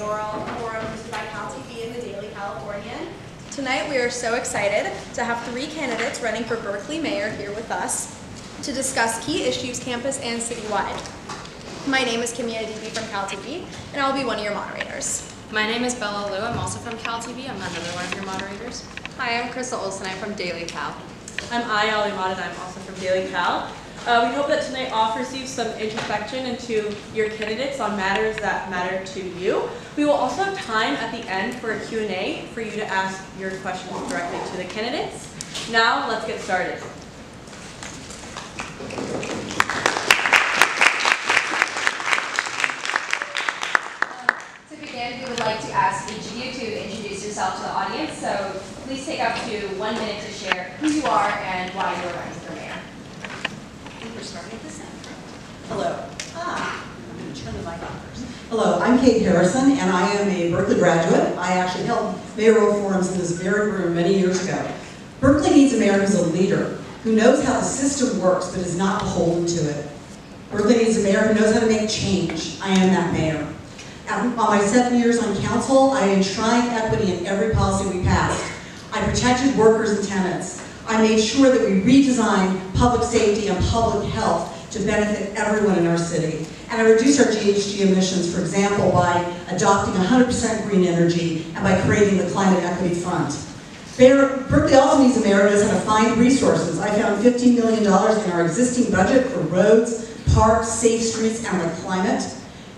mayoral forum hosted by Cal TV and the Daily Californian. Tonight we are so excited to have three candidates running for Berkeley mayor here with us to discuss key issues campus and citywide. My name is Kimia Adibi from Cal TV and I'll be one of your moderators. My name is Bella Liu. I'm also from Cal TV. I'm another one of your moderators. Hi, I'm Chrissa Olson. I'm from Daily Cal. I'm Ayah Ali-Ahmad and I'm also from Daily Cal. Uh, we hope that tonight offers you some introspection into your candidates on matters that matter to you. We will also have time at the end for a Q&A for you to ask your questions directly to the candidates. Now, let's get started. We would like to ask each of you to introduce yourself to the audience. So please take up to one minute to share who you are and why you are running. We're starting at. Hello. Ah, I'm going to turn the mic on first. Hello, I'm Kate Harrison, and I am a Berkeley graduate. I actually held mayoral forums in this very room many years ago. Berkeley needs a mayor who's a leader, who knows how the system works but is not beholden to it. Berkeley needs a mayor who knows how to make change. I am that mayor. On my seven years on council, I enshrined equity in every policy we passed. I protected workers and tenants. I made sure that we redesigned public safety and public health to benefit everyone in our city. And I reduced our GHG emissions, for example, by adopting 100% green energy and by creating the Climate Equity Fund. Berkeley also needs a mayor who knows how to find resources. I found $15 million in our existing budget for roads, parks, safe streets, and the climate.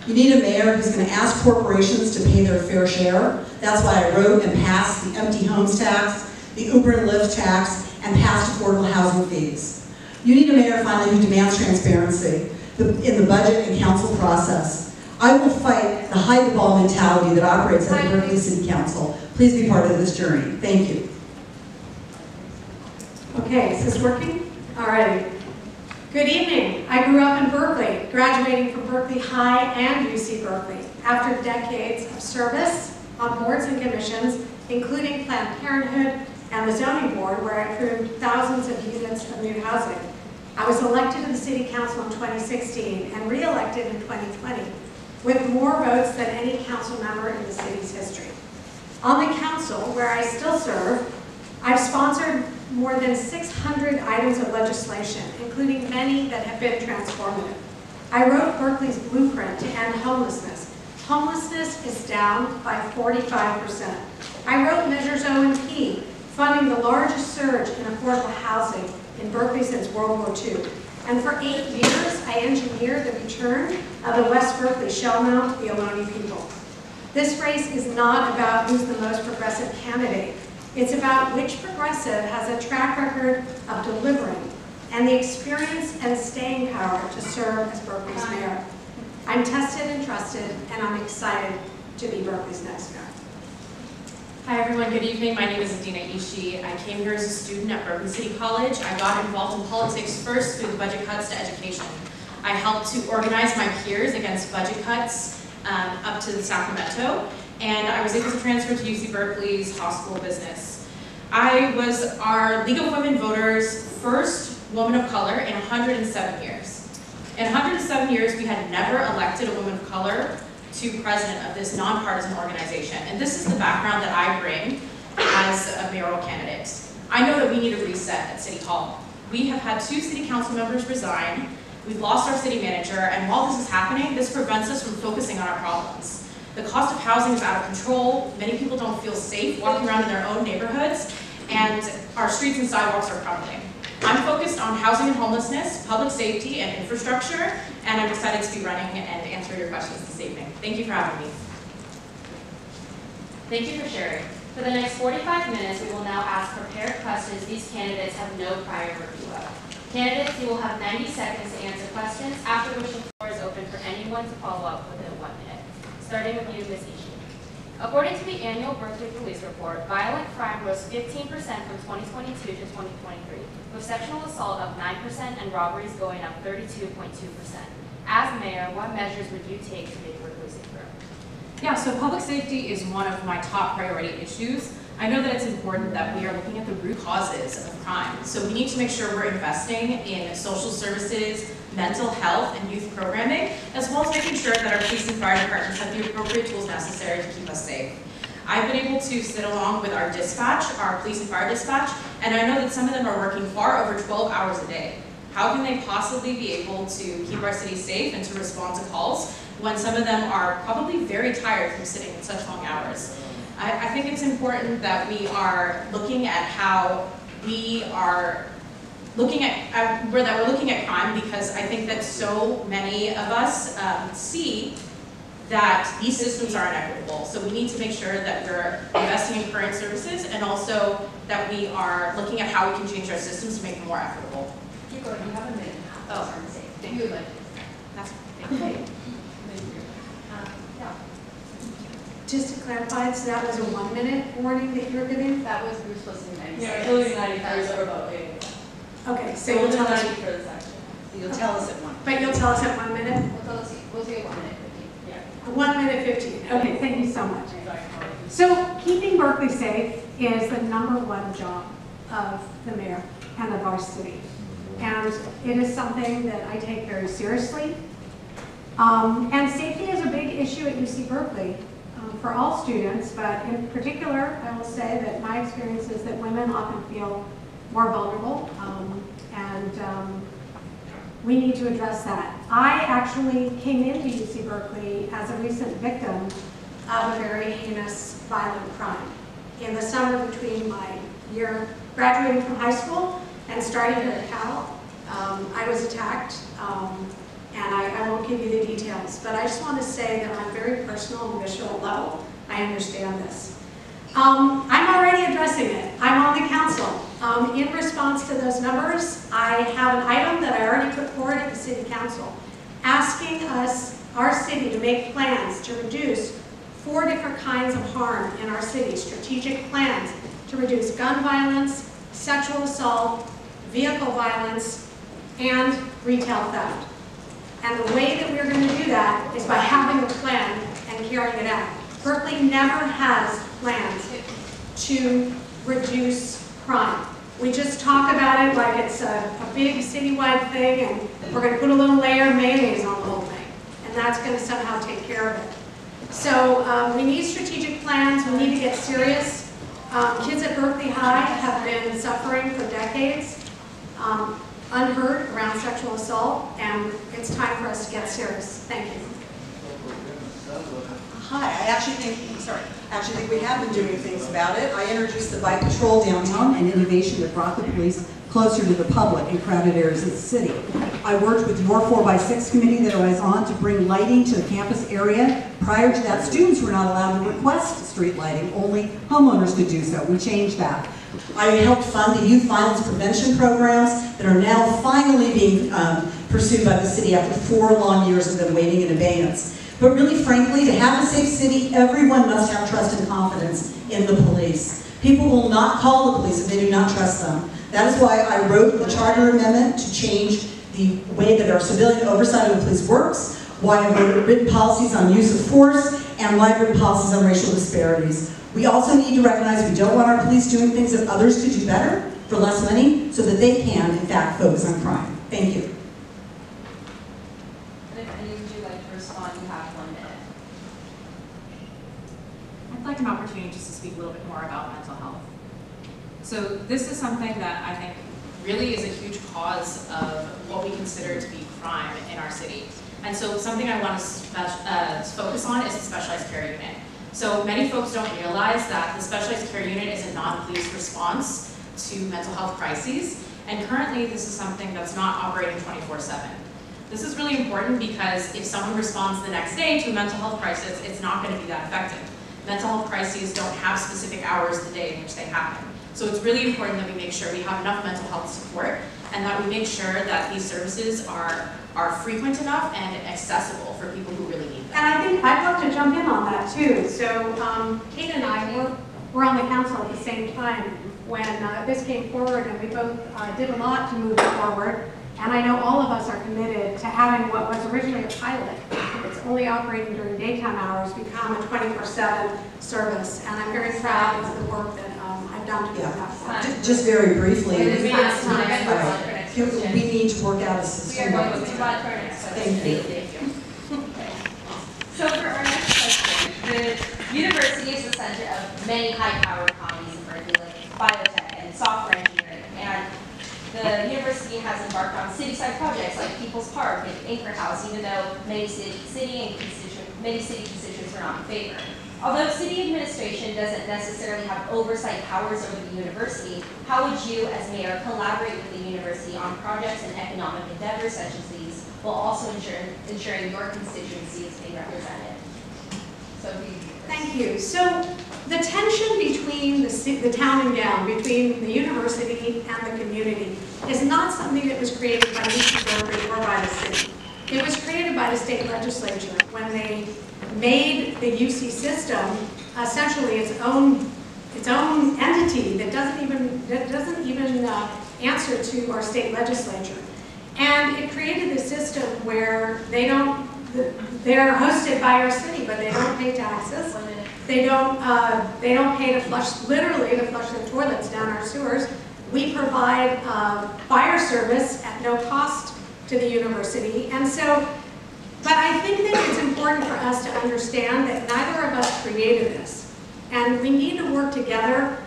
You need a mayor who's going to ask corporations to pay their fair share. That's why I wrote and passed the empty homes tax, the Uber and Lyft tax, and passed affordable housing fees. You need a mayor finally who demands transparency in the budget and council process. I will fight the hide the ball mentality that operates at the Berkeley City Council. Please be part of this journey. Thank you. Okay, is this working? All right. Good evening. I grew up in Berkeley, graduating from Berkeley High and UC Berkeley. After decades of service on boards and commissions, including Planned Parenthood and the Zoning Board, where I approved thousands of units of new housing. I was elected to the City Council in 2016 and re-elected in 2020 with more votes than any council member in the city's history. On the council, where I still serve, I've sponsored more than 600 items of legislation, including many that have been transformative. I wrote Berkeley's blueprint to end homelessness. Homelessness is down by 45%. I wrote Measures O and P, funding the largest surge in affordable housing in Berkeley since World War II. And for eight years, I engineered the return of the West Berkeley Shellmound to the Ohlone people. This race is not about who's the most progressive candidate. It's about which progressive has a track record of delivering and the experience and staying power to serve as Berkeley's mayor. I'm tested and trusted, and I'm excited to be Berkeley's next mayor. Hi everyone, good evening. My name is Adena Ishii. I came here as a student at Berkeley City College. I got involved in politics first through the budget cuts to education. I helped to organize my peers against budget cuts um, up to Sacramento, and I was able to transfer to UC Berkeley's hospital business. I was our League of Women Voters' first woman of color in 107 years. In 107 years, we had never elected a woman of color to president of this nonpartisan organization. And this is the background that I bring as a mayoral candidate. I know that we need a reset at City Hall. We have had two city council members resign, we've lost our city manager, and while this is happening, this prevents us from focusing on our problems. The cost of housing is out of control, many people don't feel safe walking around in their own neighborhoods, and our streets and sidewalks are crumbling. I'm focused on housing and homelessness, public safety, and infrastructure, and I'm excited to be running and answer your questions this evening. Thank you for having me. Thank you for sharing. For the next 45 minutes, we will now ask prepared questions these candidates have no prior review of. Candidates, you will have 90 seconds to answer questions, after which the floor is open for anyone to follow up within one minute. Starting with you, Ms. According to the annual Berkeley Police Report, violent crime rose 15% from 2022 to 2023, with sexual assault up 9% and robberies going up 32.2%. As mayor, what measures would you take to make Berkeley safer? Yeah, so public safety is one of my top priority issues. I know that it's important that we are looking at the root causes of crime. So we need to make sure we're investing in social services, mental health, and youth programming, as well as making sure that our police and fire departments have the appropriate tools necessary to keep us safe. I've been able to sit along with our dispatch, our police and fire dispatch, and I know that some of them are working far over 12 hours a day. How can they possibly be able to keep our city safe and to respond to calls when some of them are probably very tired from sitting in such long hours? I, I think it's important that we are looking at how we are looking at, uh, where that we're looking at crime because I think that so many of us um, see that these systems are inequitable. So we need to make sure that we're investing in current services and also that we are looking at how we can change our systems to make them more equitable. Keep going, you have a minute and a half. Oh. Sorry, say. If you would like. That's, thank you. Um, Yeah, Just to clarify, so that was a one-minute warning that you were giving? that was, we were supposed to do ninety Yeah, seconds. it'll be ninety That's- for the vote. Okay, so So we'll you'll tell us, ninety for this action. You'll tell us at one. but you'll tell us at one minute? We'll tell us, we'll do it one minute, fifteen. Yeah. One minute fifteen, okay, thank you so much. So keeping Berkeley safe is the number one job of the mayor and of our city. And it is something that I take very seriously. Um, And safety is a big issue at UC Berkeley for all students, but in particular, I will say that my experience is that women often feel more vulnerable. um, And um, we need to address that. I actually came into UC Berkeley as a recent victim of a very heinous violent crime. In the summer between my year graduating from high school and starting at Cal, um, I was attacked, um, and I, I won't give you the details, but I just want to say that on a very personal and visceral level, I understand this. Um, I'm already addressing it. I'm on the council. Um, in response to those numbers, I have an item that I already put forward at the city council, asking us, our city, to make plans to reduce four different kinds of harm in our city, strategic plans to reduce gun violence, sexual assault, vehicle violence, and retail theft. And the way that we're going to do that is by having a plan and carrying it out. Berkeley never has plans to reduce crime. We just talk about it like it's a, a big citywide thing and we're going to put a little layer of mayonnaise on the whole thing. And that's going to somehow take care of it. So um, we need strategic plans, we need to get serious. Um, Kids at Berkeley High have been suffering for decades, um, unheard around sexual assault, and it's time for us to get serious. Thank you. Hi, I actually think, sorry, actually think we have been doing things about it. I introduced the bike patrol downtown and innovation that brought the police closer to the public in crowded areas of the city. I worked with your 4x6 committee that I was on to bring lighting to the campus area. Prior to that, students were not allowed to request street lighting, only homeowners could do so. We changed that. I helped fund the youth violence prevention programs that are now finally being um, pursued by the city after four long years of them waiting in abeyance. But really frankly, to have a safe city, everyone must have trust and confidence in the police. People will not call the police if they do not trust them. That is why I wrote the charter amendment to change the way that our civilian oversight of the police works, why I wrote written policies on use of force, and why I've written policies on racial disparities. We also need to recognize we don't want our police doing things that others could do better for less money, so that they can, in fact, focus on crime. Thank you. And if any of you like to respond, you have one minute. I'd like an opportunity just to speak a little bit more about mental health. So this is something that I think really is a huge cause of what we consider to be crime in our city. And so something I want to uh, focus on is the specialized care unit. So many folks don't realize that the specialized care unit is a non-police response to mental health crises. And currently, this is something that's not operating 24/7. This is really important because if someone responds the next day to a mental health crisis, it's not going to be that effective. Mental health crises don't have specific hours the day in which they happen. So it's really important that we make sure we have enough mental health support and that we make sure that these services are, are frequent enough and accessible for people who really need them. And I think I'd love to jump in on that too. So um, Kate and I were, were on the council at the same time when uh, this came forward and we both uh, did a lot to move it forward. And I know all of us are committed to having what was originally a pilot. It's only operating during daytime hours become a 24/7 service. And I'm very proud of the work that down to Yeah. platform. Ju- Just very briefly. It is we- past time. All right. Can- We need to work out a We are system. going to move on to our next question. Thank you. Thank you. So for our next question, the university is the center of many high-powered economies in Berkeley, like biotech and software engineering. And the university has embarked on city-side projects like People's Park and Anchor House, even though many city, city and constituent, many city constituents were not in favor. Although city administration doesn't necessarily have oversight powers over the university, how would you, as mayor, collaborate with the university on projects and economic endeavors such as these, while also ensure, ensuring your constituency is being represented? So. Thank you. So the tension between the, the town and gown, between the university and the community, is not something that was created by UC Berkeley or by the city. It was created by the state legislature when they made the UC system essentially its own, its own entity that doesn't even, that doesn't even uh, answer to our state legislature. And it created a system where they don't, they're hosted by our city, but they don't pay taxes. They don't, uh, they don't pay to flush, literally to flush their toilets down our sewers. We provide, uh, fire service at no cost to the university. And so, but I think that it's important for us to understand that neither of us created this. And we need to work together,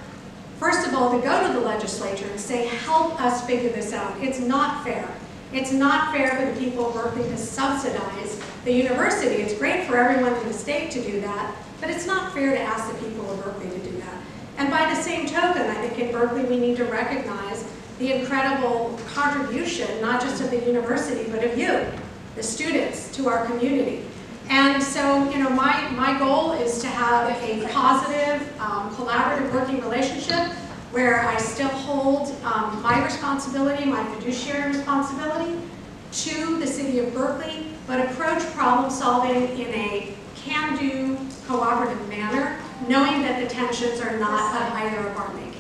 first of all, to go to the legislature and say, help us figure this out. It's not fair. It's not fair for the people of Berkeley to subsidize the university. It's great for everyone in the state to do that, but it's not fair to ask the people of Berkeley to do that. And by the same token, I think in Berkeley we need to recognize the incredible contribution, not just of the university, but of you, the students, to our community. And so, you know, my, my goal is to have a positive, um, collaborative working relationship where I still hold um, my responsibility, my fiduciary responsibility to the city of Berkeley, but approach problem solving in a can-do, cooperative manner, knowing that the tensions are not of either of our making.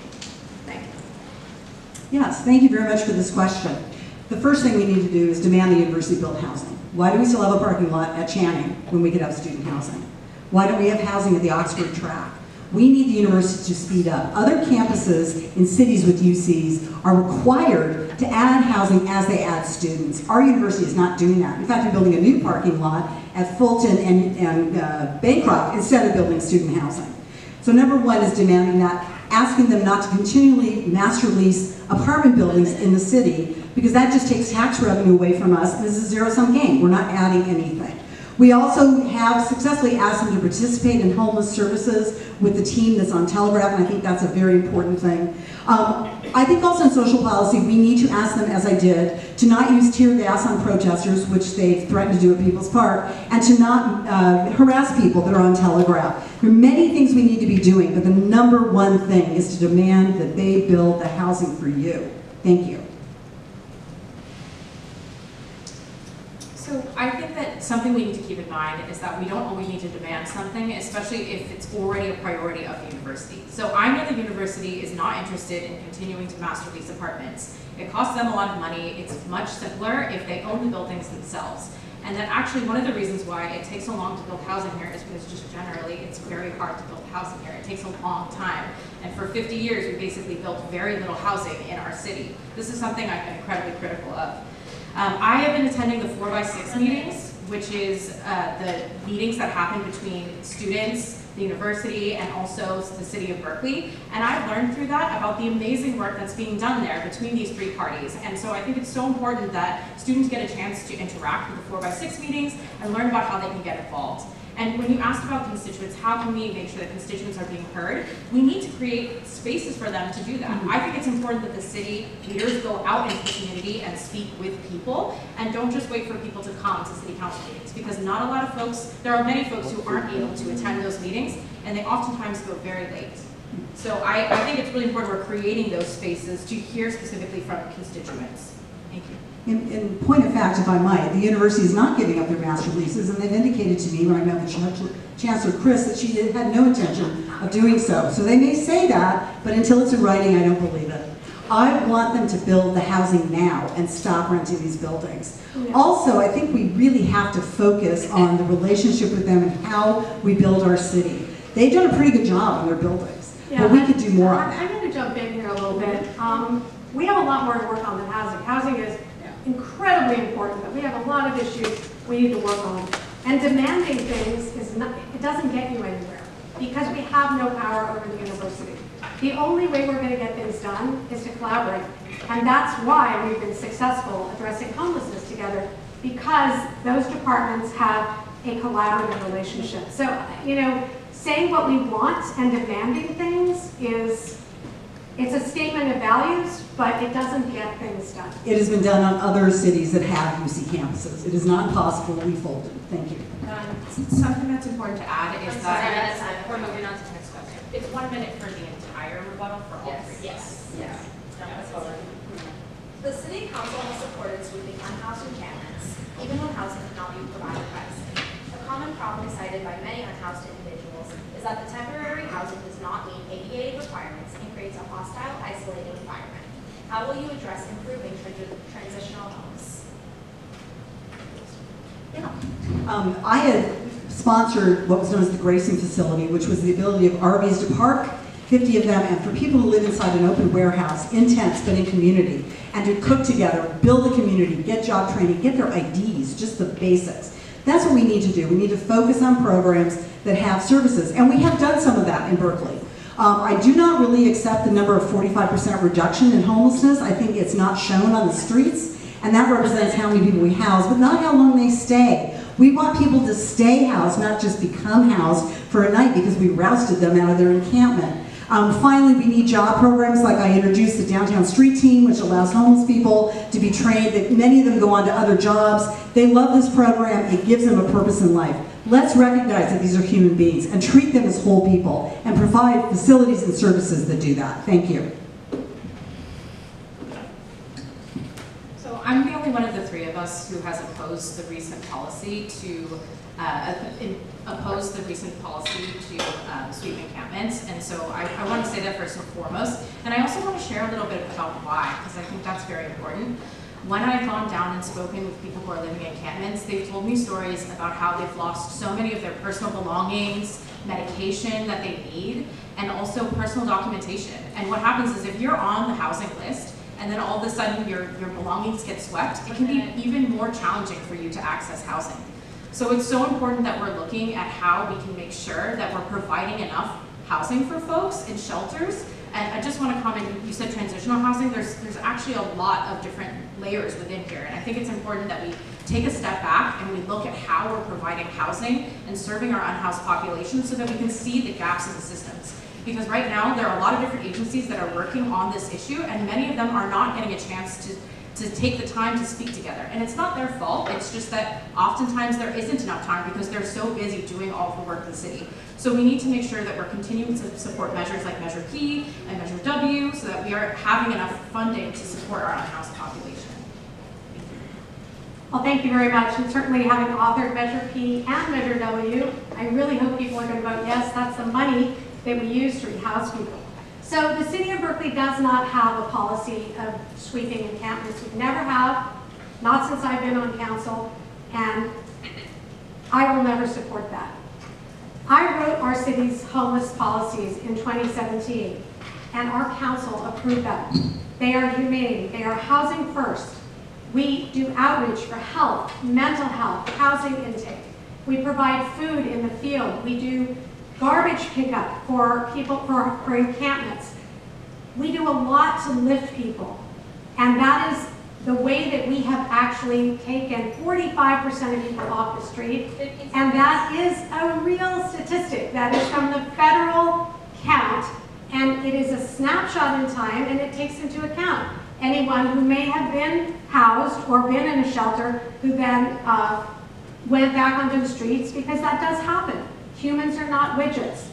Thank you. Yes, thank you very much for this question. The first thing we need to do is demand the university build housing. Why do we still have a parking lot at Channing when we could have student housing? Why don't we have housing at the Oxford track? We need the university to speed up. Other campuses in cities with UCs are required to add housing as they add students. Our university is not doing that. In fact, we're building a new parking lot at Fulton and, and uh, Bancroft instead of building student housing. So number one is demanding that, asking them not to continually master lease apartment buildings in the city because that just takes tax revenue away from us this is a zero sum game. We're not adding anything. We also have successfully asked them to participate in homeless services with the team that's on Telegraph, and I think that's a very important thing. Um, I think also in social policy, we need to ask them, as I did, to not use tear gas on protesters, which they've threatened to do at People's Park, and to not uh, harass people that are on Telegraph. There are many things we need to be doing, but the number one thing is to demand that they build the housing for you. Thank you. So I think that something we need to keep in mind is that we don't always need to demand something, especially if it's already a priority of the university. So I know the university is not interested in continuing to master lease apartments. It costs them a lot of money. It's much simpler if they own the buildings themselves. And that actually one of the reasons why it takes so long to build housing here is because just generally it's very hard to build housing here. It takes a long time. And for 50 years, we basically built very little housing in our city. This is something been incredibly critical of. Um, I have been attending the four by six meetings, which is uh, the meetings that happen between students, the university, and also the city of Berkeley. And I've learned through that about the amazing work that's being done there between these three parties. And so I think it's so important that students get a chance to interact with the four by six meetings and learn about how they can get involved. And when you ask about constituents, how can we make sure that constituents are being heard? We need to create spaces for them to do that. Mm-hmm. I think it's important that the city leaders go out into the community and speak with people and don't just wait for people to come to city council meetings because not a lot of folks, there are many folks who aren't able to attend those meetings and they oftentimes go very late. So I, I think it's really important we're creating those spaces to hear specifically from constituents. In, in point of fact, if I might, the university is not giving up their master leases, and they've indicated to me when I met with Chancellor- Chancellor Christ that she did- had no intention of doing so. So they may say that, but until it's in writing, I don't believe it. I want them to build the housing now and stop renting these buildings. Also, I think we really have to focus on the relationship with them and how we build our city. They've done a pretty good job on their buildings, but we could do more on I'm going to jump jump in here a little bit. Um, we have a lot more to work on than housing. Housing is incredibly important, but we have a lot of issues we need to work on. And demanding things is not, it doesn't get you anywhere because we have no power over the university. The only way we're gonna get things done is to collaborate. And that's why we've been successful addressing homelessness together because those departments have a collaborative relationship. So, you know, saying what we want and demanding things is, it's a statement of values, but it doesn't get things done. It has been done on other cities that have UC campuses. It is not possible we folded. Thank you. Um, Something that's important to add is I'm sorry, that that's. We're moving on to the next question. it's one minute for the entire rebuttal for all Yes. three. Yes. Yes. The city council has supported sweeping unhoused encampments, even when housing cannot be provided by the city. A common problem cited by many unhoused individuals is that the temporary housing does not meet ADA requirements and creates a hostile, isolating environment. How will you address improving transi- transitional homes? Um, I had sponsored what was known as the Grayson Facility, which was the ability of RVs to park, 50 of them, and for people to live inside an open warehouse, in tents, but in community, and to cook together, build a community, get job training, get their IDs, just the basics. That's what we need to do. We need to focus on programs that have services, and we have done some of that in Berkeley. Um, I do not really accept the number of 45% reduction in homelessness. I think it's not shown on the streets, and that represents how many people we house, but not how long they stay. We want people to stay housed, not just become housed for a night because we rousted them out of their encampment. Um, finally, we need job programs like I introduced the Downtown Street Team, which allows homeless people to be trained. That many of them go on to other jobs. They love this program. It gives them a purpose in life. Let's recognize that these are human beings and treat them as whole people and provide facilities and services that do that. Thank you. So I'm the only one of the three of us who has opposed the recent policy to, uh, oppose the recent policy to um, sweep encampments. And so I, I want to say that first and foremost. And I also want to share a little bit about why, because I think that's very important. When I've gone down and spoken with people who are living in encampments, they've told me stories about how they've lost so many of their personal belongings, medication that they need, and also personal documentation. And what happens is if you're on the housing list, and then all of a sudden your, your belongings get swept, it can be even more challenging for you to access housing. So it's so important that we're looking at how we can make sure that we're providing enough housing for folks in shelters. And I just want to comment, you said transitional housing, there's, there's actually a lot of different layers within here. And I think it's important that we take a step back and we look at how we're providing housing and serving our unhoused population so that we can see the gaps in the systems. Because right now, there are a lot of different agencies that are working on this issue, and many of them are not getting a chance to, to take the time to speak together. And it's not their fault, it's just that oftentimes there isn't enough time because they're so busy doing all the work in the city. So we need to make sure that we're continuing to support measures like Measure P and Measure W so that we are having enough funding to support our unhoused population. Well, thank you very much, and certainly having authored Measure P and Measure W, I really hope people are going to vote yes, that's the money that we use to rehouse people. So the city of Berkeley does not have a policy of sweeping encampments. We never have, not since I've been on council, and I will never support that. I wrote our city's homeless policies in 2017, and our council approved them. They are humane, they are housing first. We do outreach for health, mental health, housing intake. We provide food in the field. We do garbage pickup for people, for, for encampments. We do a lot to lift people. And that is the way that we have actually taken 45% of people off the street. And that is a real statistic. That is from the federal count. And it is a snapshot in time and it takes into account anyone who may have been housed or been in a shelter who then uh, went back onto the streets because that does happen. Humans are not widgets.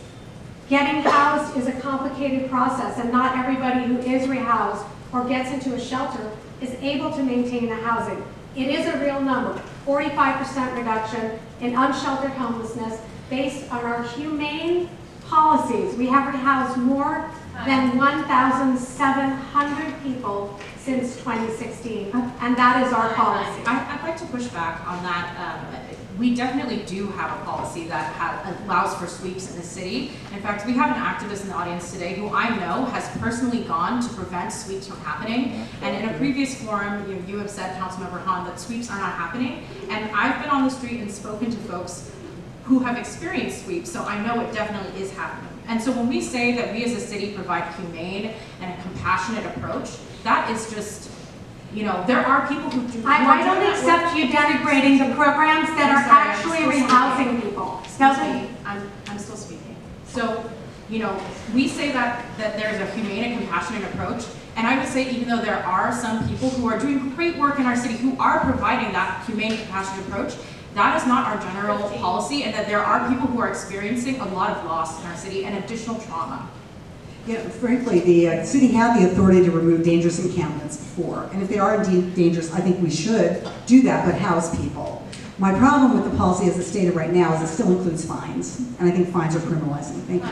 Getting housed is a complicated process and not everybody who is rehoused or gets into a shelter is able to maintain the housing. It is a real number, 45% reduction in unsheltered homelessness based on our humane policies. We have rehoused more than 1,700 people since 2016, and that is our policy. I- I'd like to push back on that. Um, We definitely do have a policy that ha- allows for sweeps in the city. In fact, we have an activist in the audience today who I know has personally gone to prevent sweeps from happening. And in a previous forum, you you have said, Councilmember Hahn, that sweeps are not happening. And I've been on the street and spoken to folks who have experienced sweeps, so I know it definitely is happening. And so when we say that we as a city provide humane and a compassionate approach, that is just, you know, there are people who do. I, I don't accept you denigrating the programs that I'm are sorry, actually speaking. rehousing people. Excuse me, I'm, I'm still speaking. So, you know, we say that, that there's a humane and compassionate approach, and I would say even though there are some people who are doing great work in our city who are providing that humane and compassionate approach, that is not our general policy, and that there are people who are experiencing a lot of loss in our city and additional trauma. Yeah, frankly, the uh, city had the authority to remove dangerous encampments before, and if they are indeed dangerous, I think we should do that, but house people. My problem with the policy as it's stated right now is it still includes fines, and I think fines are criminalizing. Thank you.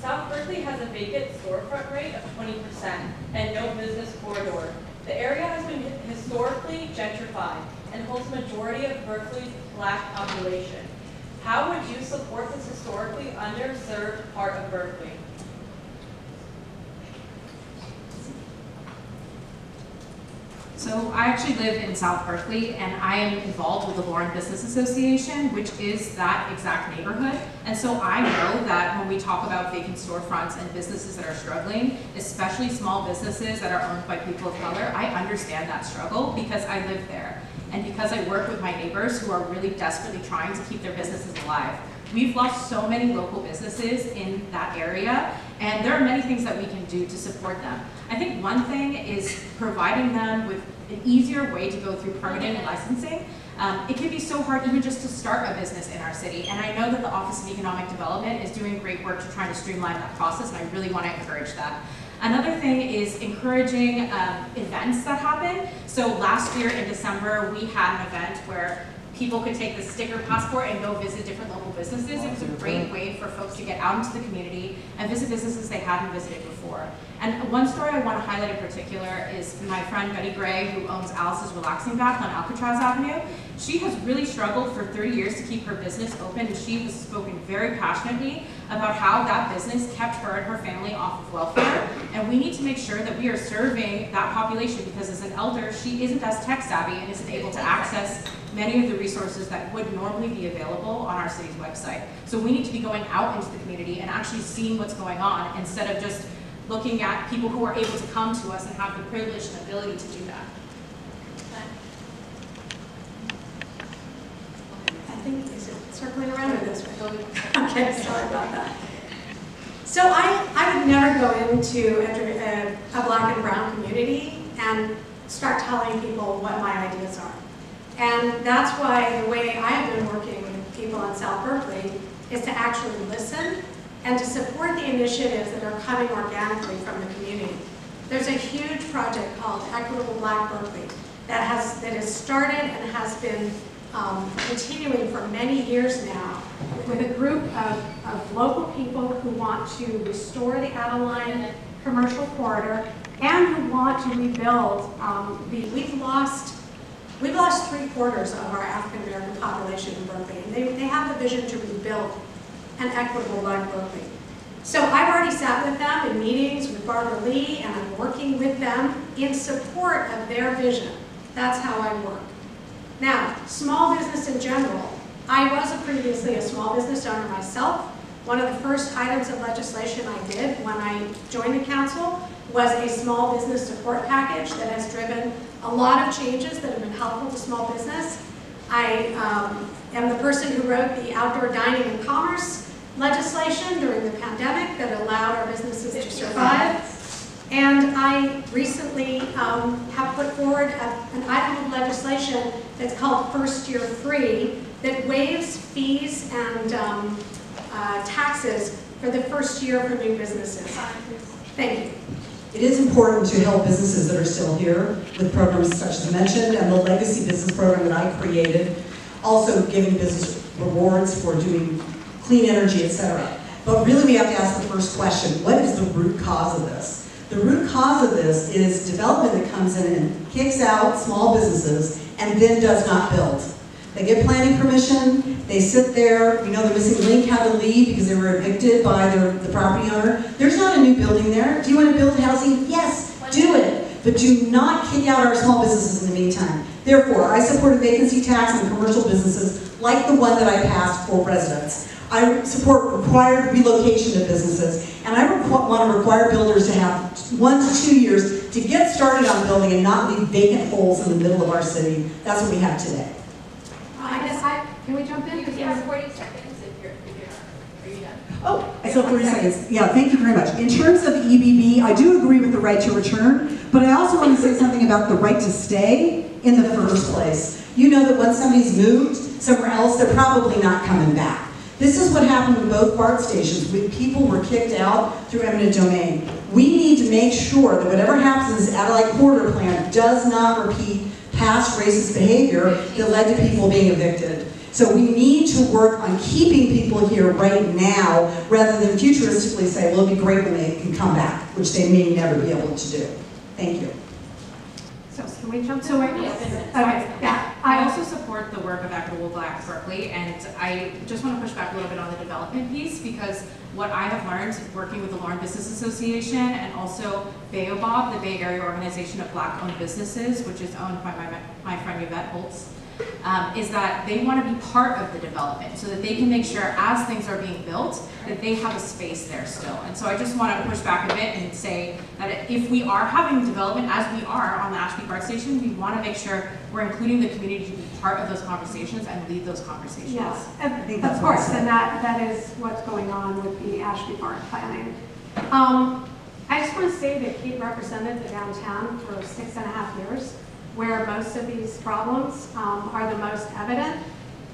South Berkeley has a vacant storefront rate of twenty percent and no business corridor. The area has been historically gentrified and holds the majority of Berkeley's black population. How would you support this historically underserved part of Berkeley? So I actually live in South Berkeley and I am involved with the Lorin Business Association, which is that exact neighborhood. And so I know that when we talk about vacant storefronts and businesses that are struggling, especially small businesses that are owned by people of color, I understand that struggle because I live there. And because I work with my neighbors who are really desperately trying to keep their businesses alive. We've lost so many local businesses in that area, and there are many things that we can do to support them. I think one thing is providing them with an easier way to go through permitting and licensing. Um, it can be so hard even just to start a business in our city, and I know that the Office of Economic Development is doing great work to try to streamline that process, and I really want to encourage that. Another thing is encouraging um, events that happen. So last year in December, we had an event where people could take the sticker passport and go visit different local businesses. It was a great way for folks to get out into the community and visit businesses they hadn't visited before. And one story I want to highlight in particular is my friend Betty Gray, who owns Alice's Relaxing Bath on Alcatraz Avenue. She has really struggled for 30 years to keep her business open, and she has spoken very passionately about how that business kept her and her family off of welfare. And we need to make sure that we are serving that population because as an elder, she isn't as tech savvy and isn't able to access many of the resources that would normally be available on our city's website. So we need to be going out into the community and actually seeing what's going on instead of just looking at people who are able to come to us and have the privilege and ability to do that. I think, is it circling around or this way? Okay, sorry about that. So I, I would never go into a- a black and brown community and start telling people what my ideas are. And that's why the way I have been working with people in South Berkeley is to actually listen and to support the initiatives that are coming organically from the community. There's a huge project called Equitable Black Berkeley that has, that has started and has been um, continuing for many years now with a group of, of local people who want to restore the Adeline commercial corridor and who want to rebuild um, the, we've lost, we've lost three quarters of our African American population in Berkeley. And they, they have the vision to rebuild an equitable Black Berkeley. So I've already sat with them in meetings with Barbara Lee, and I'm working with them in support of their vision. That's how I work. Now, small business in general. I was previously a small business owner myself. One of the first items of legislation I did when I joined the council was a small business support package that has driven a lot of changes that have been helpful to small business. I um, am the person who wrote the outdoor dining and commerce legislation during the pandemic that allowed our businesses to survive. And I recently um, have put forward a- an item of legislation that's called First Year Free that waives fees and um, uh, taxes for the first year for new businesses. Thank you. It is important to help businesses that are still here with programs such as mentioned and the legacy business program that I created, also giving business rewards for doing clean energy, etc. But really we have to ask the first question, what is the root cause of this? The root cause of this is development that comes in and kicks out small businesses and then does not build. They get planning permission, they sit there, you know, the missing link had to leave because they were evicted by their, the property owner. There's not a new building there. Do you want to build housing? Yes, do it. But do not kick out our small businesses in the meantime. Therefore, I support a vacancy tax on commercial businesses like the one that I passed for residents. I support required relocation of businesses, and I want to require builders to have one to two years to get started on building and not leave vacant holes in the middle of our city. That's what we have today. I guess I, can we jump in? You have forty seconds if you're, if you're, are you done? Oh, I still have 30 seconds. Yeah, thank you very much. In terms of EBB, I do agree with the right to return, but I also want to say something about the right to stay in the first place. You know that once somebody's moved somewhere else, they're probably not coming back. This is what happened with both BART stations. We, people were kicked out through eminent domain. We need to make sure that whatever happens in this Adeline corridor plan does not repeat past racist behavior that led to people being evicted. So we need to work on keeping people here right now rather than futuristically say, well, it'll be great when they can come back, which they may never be able to do. Thank you. So can we jump So in? yes, Okay, yeah. I also support the work of Equitable Black Berkeley, and I just want to push back a little bit on the development piece, because what I have learned working with the Lorin Business Association and also BAOBOB, the Bay Area Organization of Black-Owned Businesses, which is owned by my, my friend Yvette Holtz, um, is that they want to be part of the development so that they can make sure as things are being built that they have a space there still. And so I just want to push back a bit and say that if we are having development as we are on the Ashby BART Station, we want to make sure we're including the community to be part of those conversations and lead those conversations. Yes, think of that's of course, well and that, that is what's going on with the Ashby Park planning. Um, I just want to say that Kate represented the downtown for six and a half years, where most of these problems um, are the most evident.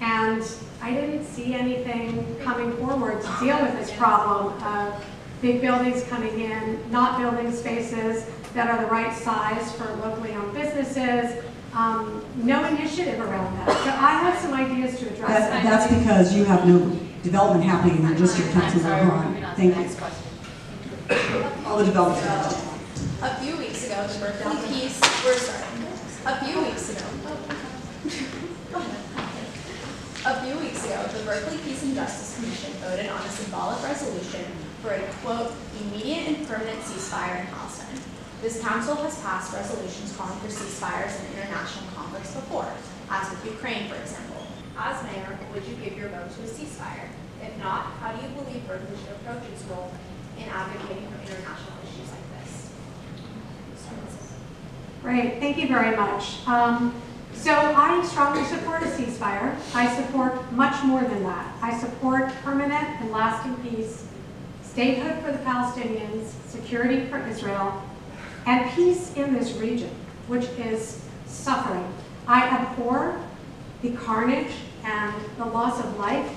And I didn't see anything coming forward to deal with this problem of big buildings coming in, not building spaces that are the right size for locally owned businesses, um, no initiative around that. So I have some ideas to address That, that. that's because you have no development happening in your district, I'm Councilman sorry, we're Hahn. moving on to Thank you. All the development. A few weeks ago, the Berkeley Peace, we're starting. A few weeks ago. A few weeks ago, the Berkeley Peace and Justice Commission voted on a symbolic resolution for a quote, immediate and permanent ceasefire in Palestine. This council has passed resolutions calling for ceasefires in international conflicts before, as with Ukraine, for example. As mayor, would you give your vote to a ceasefire? If not, how do you believe Berkeley should approach its role in advocating for international issues like this? Great, thank you very much. Um, So I strongly support a ceasefire. I support much more than that. I support permanent and lasting peace, statehood for the Palestinians, security for Israel, and peace in this region, which is suffering. I abhor the carnage and the loss of life.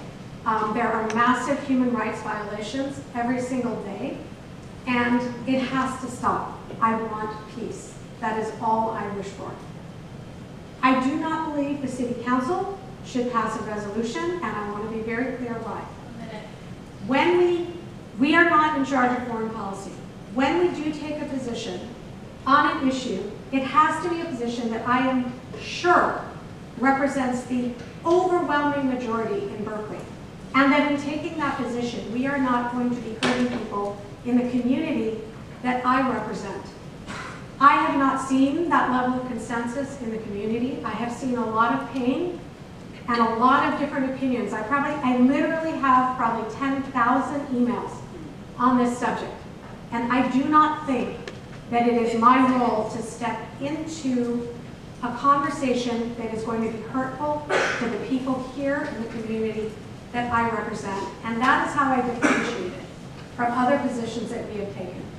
Um, There are massive human rights violations every single day, and it has to stop. I want peace. That is all I wish for. I do not believe the city council should pass a resolution, and I want to be very clear why. When we, we are not in charge of foreign policy. When we do take a position on an issue, it has to be a position that I am sure represents the overwhelming majority in Berkeley. And that in taking that position, we are not going to be hurting people in the community that I represent. I have not seen that level of consensus in the community. I have seen a lot of pain and a lot of different opinions. I probably, I literally have probably 10,000 emails on this subject. And I do not think that it is my role to step into a conversation that is going to be hurtful to the people here in the community that I represent. And that is how I differentiate it from other positions that we have taken.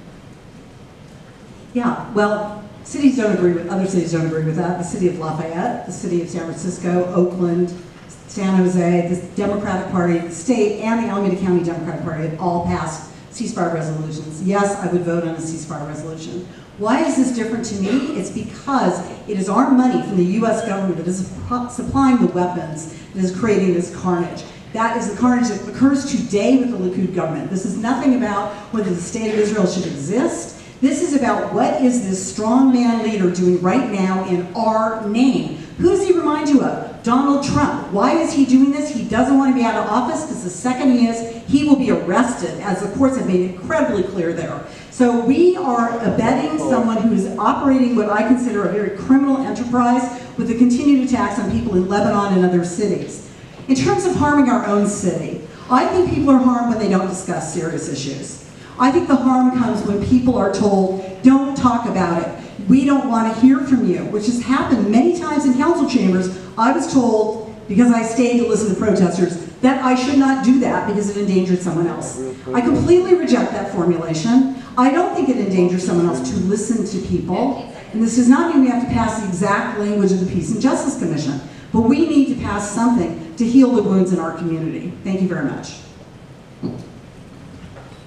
Yeah, well, cities don't agree with, other cities don't agree with that. The city of Lafayette, the city of San Francisco, Oakland, San Jose, the Democratic Party, the state, and the Alameda County Democratic Party have all passed ceasefire resolutions. Yes, I would vote on a ceasefire resolution. Why is this different to me? It's because it is our money from the U.S. government that is supplying the weapons that is creating this carnage. That is the carnage that occurs today with the Likud government. This is nothing about whether the state of Israel should exist. This is about what is this strong man leader doing right now in our name? Who does he remind you of? Donald Trump. Why is he doing this? He doesn't want to be out of office because the second he is, he will be arrested, as the courts have made incredibly clear there. So we are abetting someone who is operating what I consider a very criminal enterprise with the continued attacks on people in Lebanon and other cities. In terms of harming our own city, I think people are harmed when they don't discuss serious issues. I think the harm comes when people are told, don't talk about it. We don't want to hear from you, which has happened many times in council chambers. I was told, because I stayed to listen to protesters, that I should not do that because it endangered someone else. I completely reject that formulation. I don't think it endangers someone else to listen to people. And this does not mean we have to pass the exact language of the Peace and Justice Commission, but we need to pass something to heal the wounds in our community. Thank you very much.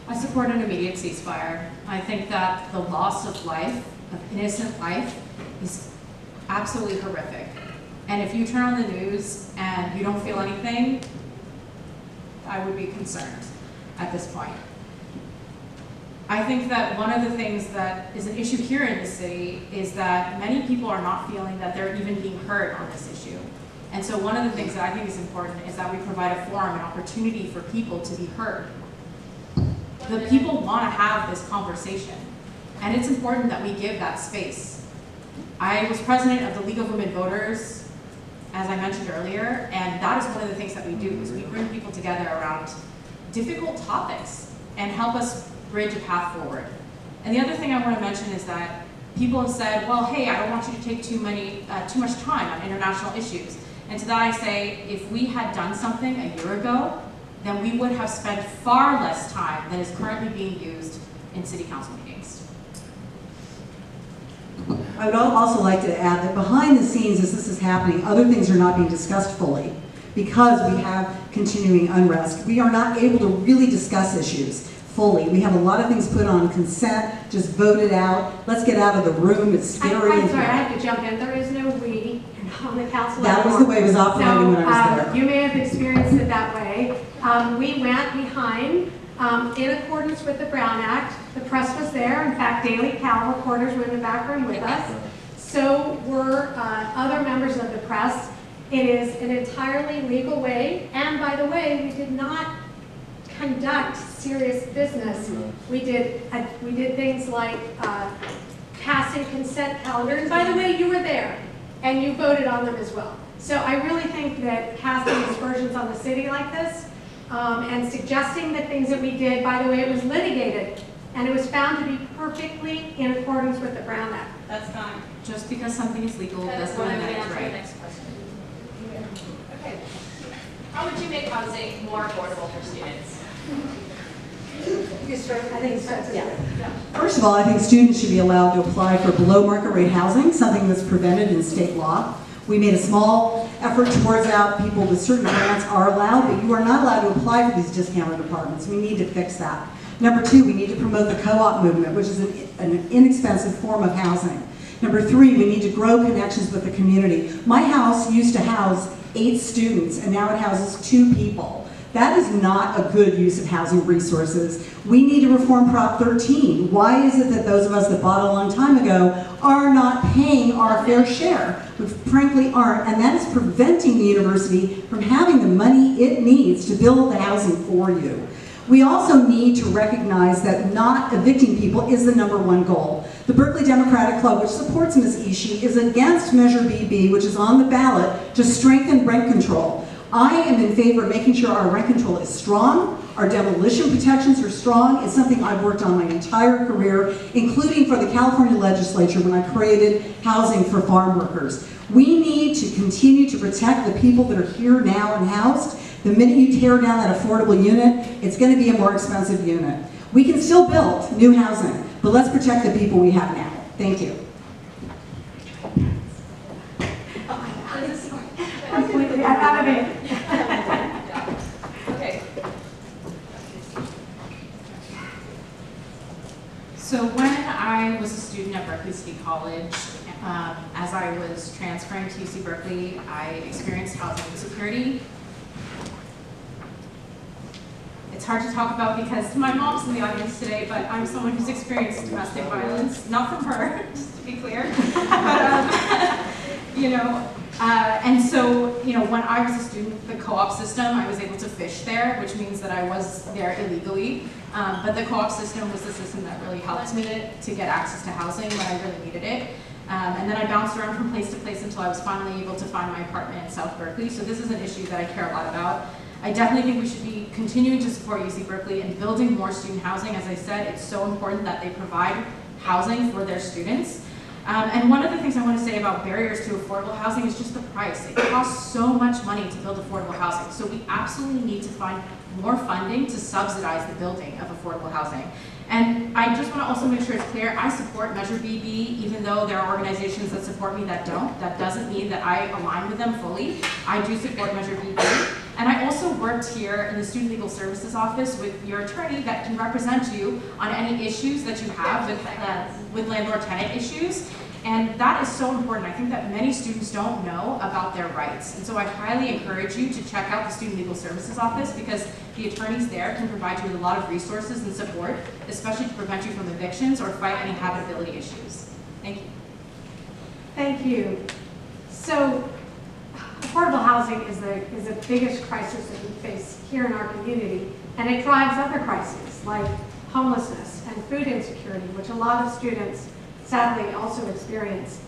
I support an immediate ceasefire. I think that the loss of life, of innocent life, is absolutely horrific. And if you turn on the news and you don't feel anything, I would be concerned at this point. I think that one of the things that is an issue here in the city is that many people are not feeling that they're even being heard on this issue. And so one of the things that I think is important is that we provide a forum, an opportunity for people to be heard. The people want to have this conversation, and it's important that we give that space. I was president of the League of Women Voters, as I mentioned earlier, and that is one of the things that we do, is we bring people together around difficult topics and help us bridge a path forward. And the other thing I want to mention is that people have said, well, hey, I don't want you to take too many, uh, too much time on international issues. And to that I say, if we had done something a year ago, then we would have spent far less time than is currently being used in city council meetings. I would also like to add that behind the scenes, as this is happening, other things are not being discussed fully. Because we have continuing unrest, we are not able to really discuss issues fully. We have a lot of things put on consent, just voted out. Let's get out of the room, it's I- scary. I'm sorry, I have to jump in. There is no we on the council. That was the way it was operating when I was So, uh, there. You may have experienced it that way. Um, We went behind, um, in accordance with the Brown Act. The press was there. In fact, Daily Cal reporters were in the back room with us. So were uh, other members of the press. It is an entirely legal way. And by the way, we did not conduct serious business. We did, uh, we did things like uh, passing consent calendar. And by the way, you were there, and you voted on them as well. So I really think that casting aspersions on the city like this, um, and suggesting the things that we did, by the way, it was litigated, and it was found to be perfectly in accordance with the Brown Act. That's fine. Just because something is legal doesn't mean don't that it's the right. next question? Okay. How would you make housing more affordable for students? I think it starts with- First of all, I think students should be allowed to apply for below market rate housing, something that's prevented in state law. We made a small effort towards that. People with certain grants are allowed, but you are not allowed to apply for these discounted apartments. We need to fix that. Number two, we need to promote the co-op movement, which is an, an inexpensive form of housing. Number three, we need to grow connections with the community. My house used to house eight students, and now it houses two people. That is not a good use of housing resources. We need to reform Prop 13. Why is it that those of us that bought a long time ago are not paying our fair share, which frankly aren't, and that is preventing the university from having the money it needs to build the housing for you. We also need to recognize that not evicting people is the number one goal. The Berkeley Democratic Club, which supports Ms. Ishii, is against Measure BB, which is on the ballot to strengthen rent control. I am in favor of making sure our rent control is strong, our demolition protections are strong. It's something I've worked on my entire career, including for the California legislature when I created housing for farm workers. We need to continue to protect the people that are here now and housed. The minute you tear down that affordable unit, it's going to be a more expensive unit. We can still build new housing, but let's protect the people we have now. Thank you. Completely, I'm out of it. Okay. So when I was a student at Berkeley City College, um, as I was transferring to UC Berkeley, I experienced housing insecurity. it's hard to talk about because my mom's in the audience today, but I'm someone who's experienced domestic violence, not from her, just to be clear. But, um, you know, uh, and so, you know, when I was a student, the co-op system, I was able to fish there, which means that I was there illegally. Um, but the co-op system was the system that really helped me to, to get access to housing when I really needed it. Um, and then I bounced around from place to place until I was finally able to find my apartment in South Berkeley. So this is an issue that I care a lot about. I definitely think we should be continuing to support UC Berkeley and building more student housing. As I said, it's so important that they provide housing for their students. Um, and one of the things I want to say about barriers to affordable housing is just the price. It costs so much money to build affordable housing. So we absolutely need to find more funding to subsidize the building of affordable housing. And I just want to also make sure it's clear, I support Measure BB, even though there are organizations that support me that don't. That doesn't mean that I align with them fully. I do support Measure BB. And I also worked here in the Student Legal Services Office with your attorney that can represent you on any issues that you have with, uh, with landlord-tenant issues. And that is so important. I think that many students don't know about their rights. And so I highly encourage you to check out the Student Legal Services Office because the attorneys there can provide you with a lot of resources and support, especially to prevent you from evictions or fight any habitability issues. Thank you. Thank you. So affordable housing is the, is the biggest crisis that we face here in our community, and it drives other crises like homelessness and food insecurity, which a lot of students sadly also experience.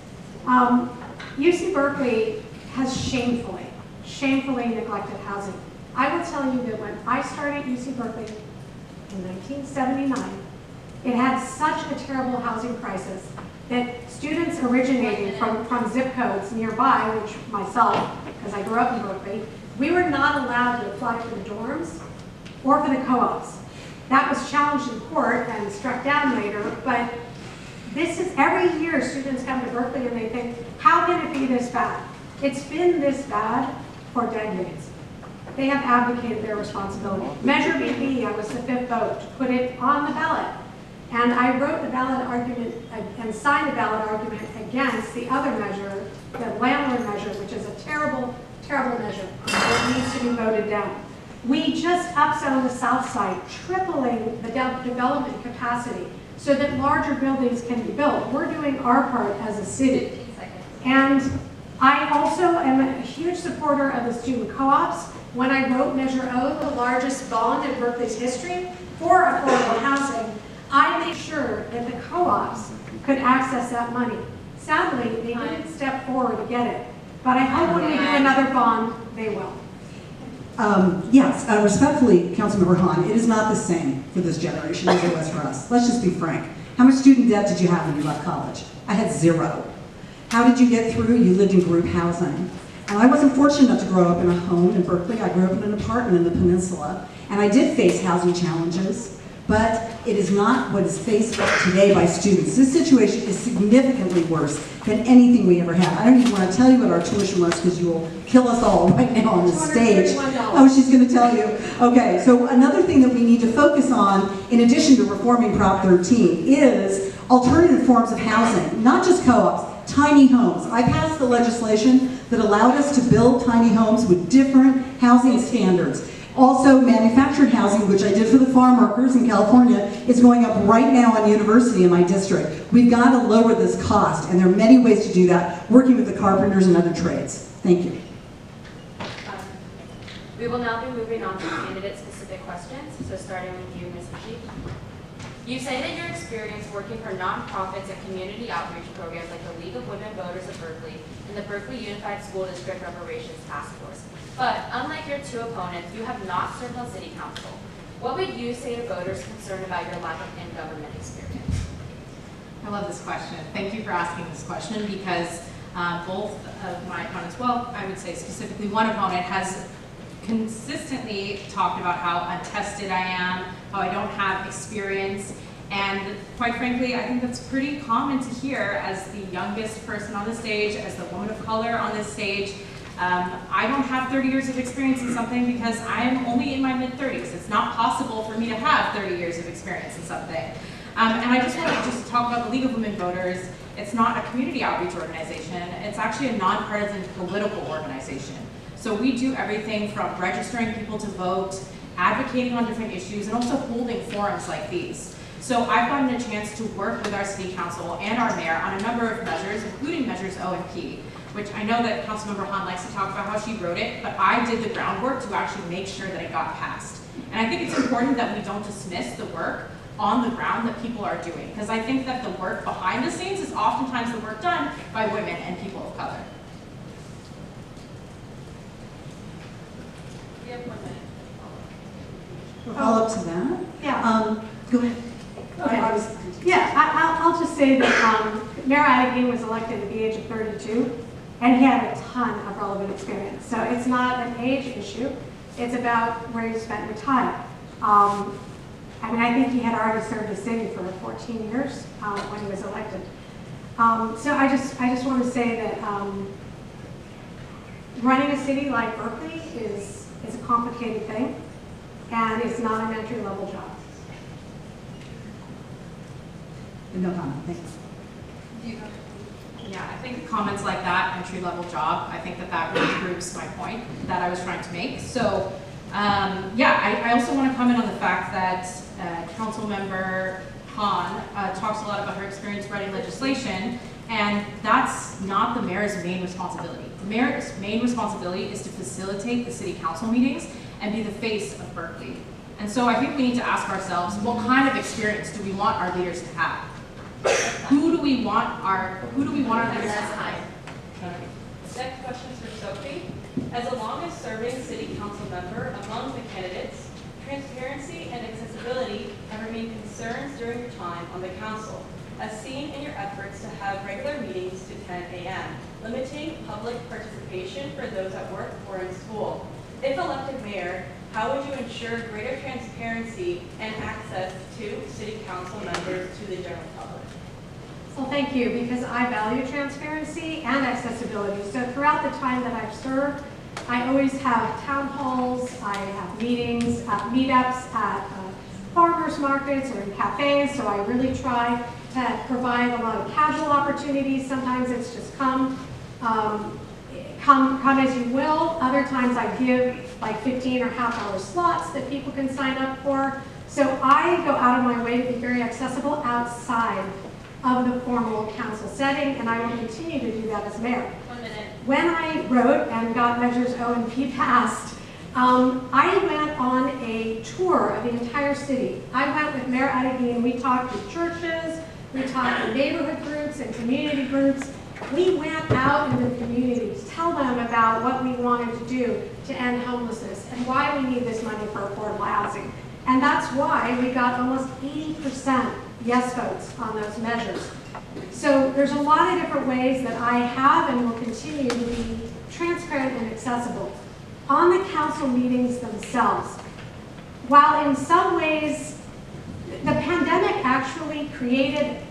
Um, UC Berkeley has shamefully, shamefully neglected housing. I will tell you that when I started UC Berkeley in 1979, it had such a terrible housing crisis that students originating from, from zip codes nearby, which myself, because I grew up in Berkeley, we were not allowed to apply for the dorms or for the co-ops. That was challenged in court and struck down later, but this is, every year students come to Berkeley and they think, how can it be this bad? It's been this bad for decades. They have abdicated their responsibility. Measure BB, I was the fifth vote to put it on the ballot. And I wrote the ballot argument uh, and signed the ballot argument against the other measure, the landlord measure, which is a terrible, terrible measure that needs to be voted down. We just upzoned the south side, tripling the development capacity so that larger buildings can be built. We're doing our part as a city. And I also am a huge supporter of the student co-ops. When I wrote Measure O, the largest bond in Berkeley's history for affordable housing, I made sure that the co-ops could access that money. Sadly, they didn't step forward to get it, but I hope when we do another bond, they will. Um, yes, uh, respectfully, Councilmember Hahn, it is not the same for this generation as it was for us. Let's just be frank. How much student debt did you have when you left college? I had zero. How did you get through? You lived in group housing. And I wasn't fortunate enough to grow up in a home in Berkeley. I grew up in an apartment in the peninsula. And I did face housing challenges but it is not what is faced today by students. This situation is significantly worse than anything we ever had. I don't even want to tell you what our tuition was because you will kill us all right now on the stage. Oh, she's going to tell you. Okay, so another thing that we need to focus on, in addition to reforming Prop 13, is alternative forms of housing, not just co-ops, tiny homes. I passed the legislation that allowed us to build tiny homes with different housing standards. Also, manufactured housing, which I did for the farm workers in California, is going up right now on university in my district. We've got to lower this cost, and there are many ways to do that, working with the carpenters and other trades. Thank you. Um, We will now be moving on to candidate-specific questions, so starting with you, Ms. Ishii. You say that your experience working for nonprofits and community outreach programs like the League of Women Voters of Berkeley and the Berkeley Unified School District Reparations Task Force but unlike your two opponents, you have not served on city council. What would you say to voters concerned about your lack of in-government experience? I love this question. Thank you for asking this question because uh, both of my opponents, well, I would say specifically one opponent has consistently talked about how untested I am, how I don't have experience, and quite frankly, I think that's pretty common to hear as the youngest person on the stage, as the woman of color on this stage, um, I don't have 30 years of experience in something because I'm only in my mid-30s. It's not possible for me to have 30 years of experience in something. Um, and I just want to just talk about the League of Women Voters. It's not a community outreach organization. It's actually a nonpartisan political organization. So we do everything from registering people to vote advocating on different issues, and also holding forums like these. So I've gotten a chance to work with our city council and our mayor on a number of measures, including measures O and P, which I know that Councilmember Hahn likes to talk about how she wrote it, but I did the groundwork to actually make sure that it got passed. And I think it's important that we don't dismiss the work on the ground that people are doing, because I think that the work behind the scenes is oftentimes the work done by women and people of color. We have one minute. Follow up to that? Yeah. Um, go ahead. Okay. I was- Yeah, I, I'll, I'll just say that, um, Mayor Arreguín was elected at the age of thirty-two, and he had a ton of relevant experience. So it's not an age issue, it's about where you spent your time. Um, I mean, I think he had already served the city for fourteen years, um, when he was elected. Um, so I just, I just want to say that, um, running a city like Berkeley is, is a complicated thing, and it's not an entry-level job. No comment, thanks. Yeah, I think comments like that, entry-level job, I think that that really proves my point that I was trying to make. So, um, yeah, I, I also want to comment on the fact that, uh, Councilmember Hahn, uh, talks a lot about her experience writing legislation, and that's not the mayor's main responsibility. The mayor's main responsibility is to facilitate the city council meetings and be the face of Berkeley. And so I think we need to ask ourselves, what kind of experience do we want our leaders to have? Who do we want our, who do we want our leaders to have? Next question is for Sophie. As a longest serving city council member among the candidates, transparency and accessibility have remained concerns during your time on the council, as seen in your efforts to have regular meetings to 10 a.m., limiting public participation for those at work or in school. If elected mayor, how would you ensure greater transparency and access to city council members to the general public? Well, thank you, because I value transparency and accessibility. So throughout the time that I've served, I always have town halls, I have meetings, uh, meetups at uh, farmers markets or in cafes, so I really try to provide a lot of casual opportunities. Sometimes it's just come, um, come, come as you will. Other times I give like 15 or half hour slots that people can sign up for. So I go out of my way to be very accessible outside of the formal council setting, and I will continue to do that as mayor. One minute. When I wrote and got Measures O and P passed, um, I went on a tour of the entire city. I went with Mayor Arreguín, we talked to churches, we talked to neighborhood groups and community groups. We went out in the community to tell them about what we wanted to do to end homelessness and why we need this money for affordable housing. And that's why we got almost 80% yes votes on those measures. So there's a lot of different ways that I have and will continue to be transparent and accessible. On the council meetings themselves, while in some ways, the pandemic actually created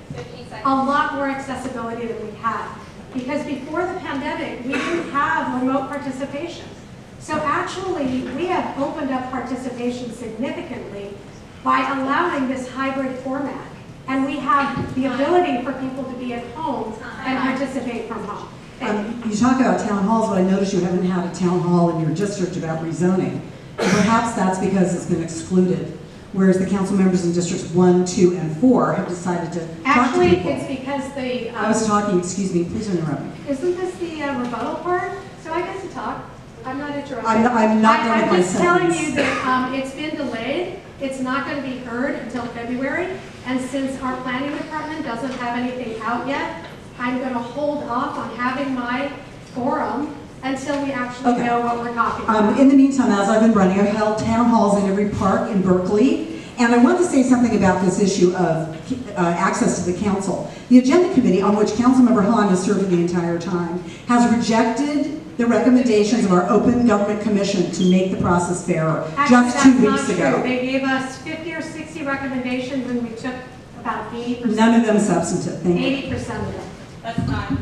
a lot more accessibility than we had. Because before the pandemic, we didn't have remote participation. So actually, we have opened up participation significantly by allowing this hybrid format. And we have the ability for people to be at home and participate from home. You. Um, you talk about town halls, but I notice you haven't had a town hall in your district about rezoning. And perhaps that's because it's been excluded, whereas the council members in districts one, two, and four have decided to talk to Actually, people. it's because the, I was um, talking, excuse me, please interrupt me. isn't this the uh, rebuttal part? So I get to talk. I'm not interrupting. I'm not- I'm not done I- with my I'm just telling you that um, it's been delayed. It's not going to be heard until February. And since our planning department doesn't have anything out yet, I'm going to hold off on having my forum until we actually Okay. know what we're talking about. Um, in the meantime, as I've been running, I've held town halls in every park in Berkeley. And I want to say something about this issue of uh, access to the council. The Agenda Committee, on which Councilmember Hahn has served the entire time, has rejected the recommendations of our Open Government Commission to make the process fairer, Actually, just two that's not true. They gave us 50 or 60 recommendations and we took about 80%. None of them substantive, thank you. 80% of them. That's time.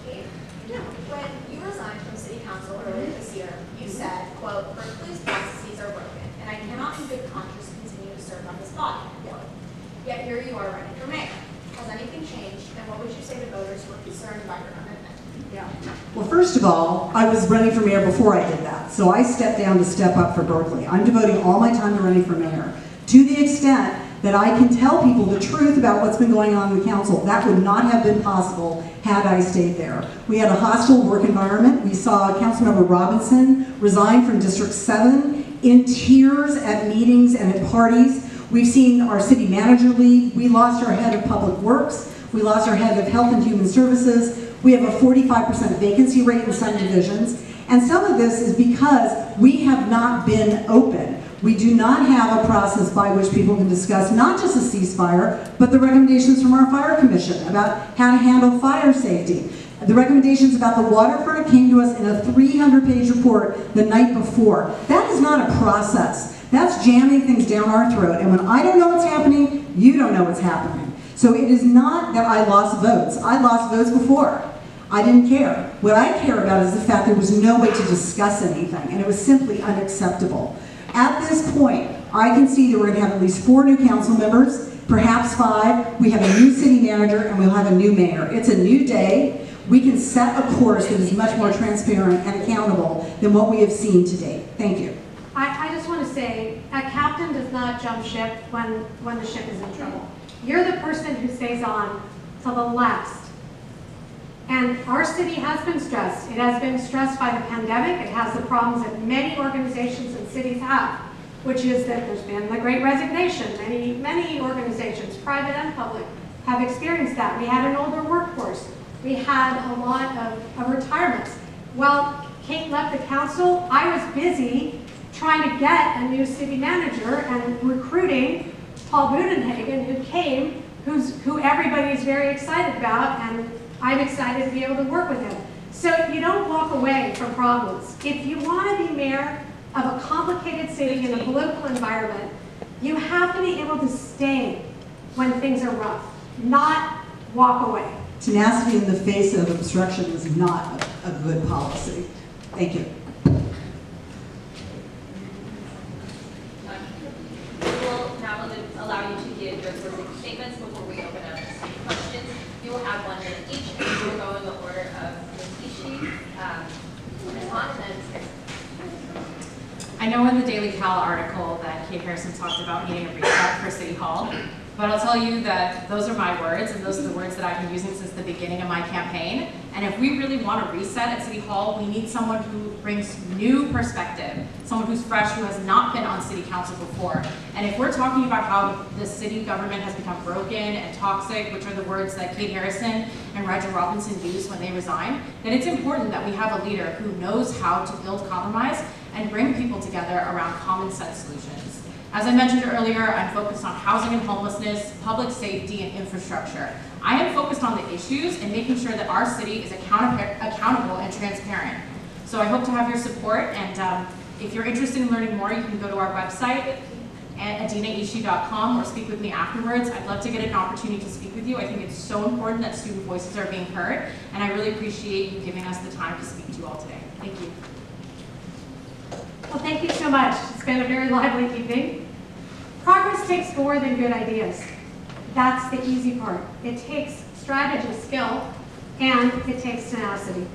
When you resigned from city council earlier this year, you said, quote, "Berkeley's processes are broken, and I cannot in good conscience continue to serve on this body." quote. Yet here you are running for mayor. Has anything changed, and what would you say to voters who are concerned about your amendment? Well, Well, first of all, I was running for mayor before I did that, so I stepped down to step up for Berkeley. I'm devoting all my time to running for mayor. To the extent that I can tell people the truth about what's been going on in the council, that would not have been possible had I stayed there. We had a hostile work environment. We saw Councilmember Robinson resign from District 7 in tears at meetings and at parties. We've seen our city manager leave. We lost our head of public works. We lost our head of health and human services. We have a 45% vacancy rate in some divisions. And some of this is because we have not been open. We do not have a process by which people can discuss not just a ceasefire, but the recommendations from our fire commission about how to handle fire safety. The recommendations about the waterfront came to us in a 300-page report the night before. That is not a process. That's jamming things down our throat. And when I don't know what's happening, you don't know what's happening. So it is not that I lost votes. I lost votes before. I didn't care. What I care about is the fact there was no way to discuss anything, and it was simply unacceptable. At this point, I can see that we're going to have at least four new council members, perhaps five. We have a new city manager, and we'll have a new mayor. It's a new day. We can set a course that is much more transparent and accountable than what we have seen to date. Thank you. I, I just want to say, a captain does not jump ship when, when the ship is in trouble. You're the person who stays on till the last. And our city has been stressed. It has been stressed by the pandemic. It has the problems that many organizations and cities have, which is that there's been the great resignation. Many, many organizations, private and public, have experienced that. We had an older workforce. We had a lot of, of retirements. Well, Kate left the council, I was busy trying to get a new city manager and recruiting Paul Buddenhagen, who came, who's, who everybody is very excited about, and I'm excited to be able to work with him. So you don't walk away from problems. If you want to be mayor of a complicated city in a political environment, you have to be able to stay when things are rough, not walk away. Tenacity in the face of obstruction is not a, a good policy. Thank you. We will now allow you to give your closing statements before we open up to questions. You will have one minute each, and we will go in the order of Ms. Ishii, um, Ms. And then Ms. I know in the Daily Cal article that Kate Harrison talked about needing a reset for City Hall, but I'll tell you that those are my words, and those are the words that I've been using since the beginning of my campaign. And if we really want to reset at City Hall, we need someone who brings new perspective, someone who's fresh, who has not been on City Council before. And if we're talking about how the city government has become broken and toxic, which are the words that Kate Harrison and Rigel Robinson used when they resigned, then it's important that we have a leader who knows how to build compromise and bring people together around common sense solutions. As I mentioned earlier, I'm focused on housing and homelessness, public safety, and infrastructure. I am focused on the issues and making sure that our city is account accountable and transparent. So I hope to have your support, and um, if you're interested in learning more, you can go to our website at adinaishi.com or speak with me afterwards. I'd love to get an opportunity to speak with you. I think it's so important that student voices are being heard, and I really appreciate you giving us the time to speak to you all today. Thank you. Well, thank you so much. It's been a very lively evening. Progress takes more than good ideas. That's the easy part. It takes strategy, skill, and it takes tenacity.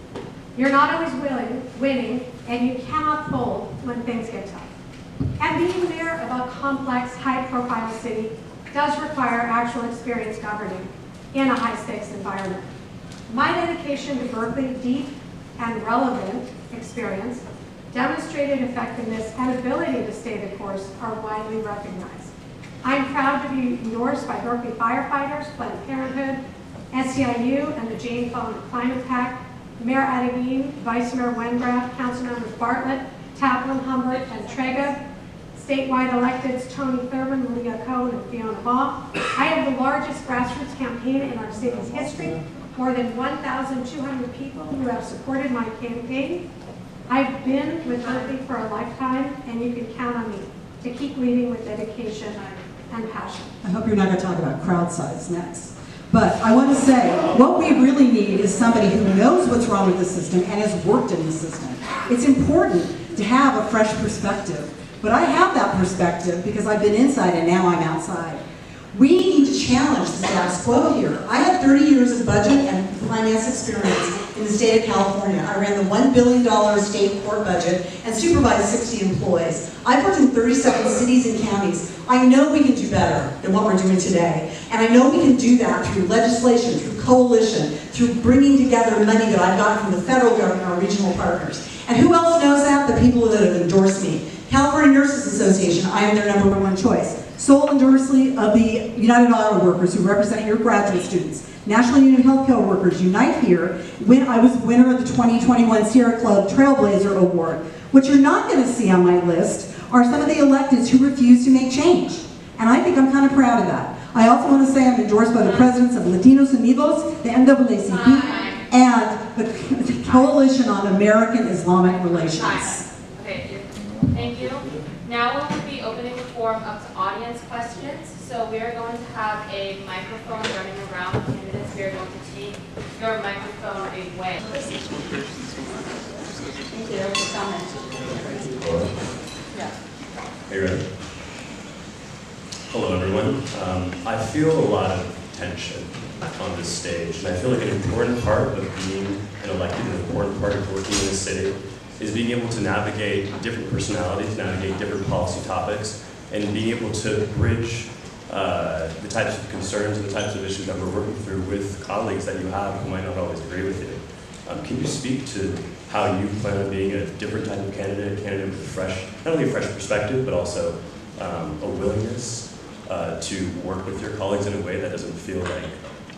You're not always willing, winning, and you cannot fold when things get tough. And being mayor of a complex, high-profile city does require actual experience governing in a high-stakes environment. My dedication to Berkeley, deep and relevant experience, demonstrated effectiveness, and ability to stay the course are widely recognized. I'm proud to be endorsed by Berkeley firefighters, Planned Parenthood, SEIU, and the Jane Fonda Climate PAC, Mayor Arreguín, Vice Mayor Wengraf, Councilmembers Bartlett, Taplin, Humbert, and Tregub, statewide electeds Tony Thurmond, Leah Cohen, and Fiona Ma. I have the largest grassroots campaign in our city's history, more than 1,200 people who have supported my campaign. I've been with Berkeley for a lifetime, and you can count on me to keep leading with dedication and passion. I hope you're not going to talk about crowd size next. But I want to say, what we really need is somebody who knows what's wrong with the system and has worked in the system. It's important to have a fresh perspective. But I have that perspective because I've been inside and now I'm outside. We need to challenge the status quo here. I have 30 years of budget and finance experience in the state of California. I ran the $1 billion state court budget and supervised 60 employees. I've worked in 37 cities and counties. I know we can do better than what we're doing today. And I know we can do that through legislation, through coalition, through bringing together money that I've gotten from the federal government, our regional partners. And who else knows that? The people that have endorsed me. California Nurses Association, I am their number one choice. Sole endorsement of the United Auto Workers who represent your graduate students. National Union Healthcare Workers Unite Here, when I was winner of the 2021 Sierra Club Trailblazer Award. What you're not going to see on my list are some of the electeds who refuse to make change. And I think I'm kind of proud of that. I also want to say I'm endorsed by the presidents of Latinos Unidos, the NAACP, and the the Coalition on American Islamic Relations. Okay, thank you. Now we'll be opening the forum up to audience questions. So we are going to have a microphone running around candidates. We are going to take your microphone away. Thank you ready? Hello, everyone. Um, I feel a lot of tension on this stage, and I feel like an important part of being an elected, an important part of working in this city, is being able to navigate different personalities, navigate different policy topics, and being able to bridge uh, the types of concerns and the types of issues that we're working through with colleagues that you have who might not always agree with you. Um, can you speak to how you plan on being a different type of candidate, a candidate with a fresh, not only a fresh perspective, but also um, a willingness uh, to work with your colleagues in a way that doesn't feel like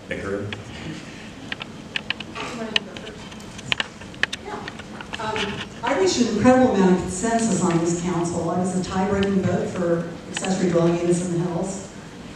bickering? Um, I reached an incredible amount of consensus on this council. I was a tie-breaking vote for accessory dwelling units in the hills.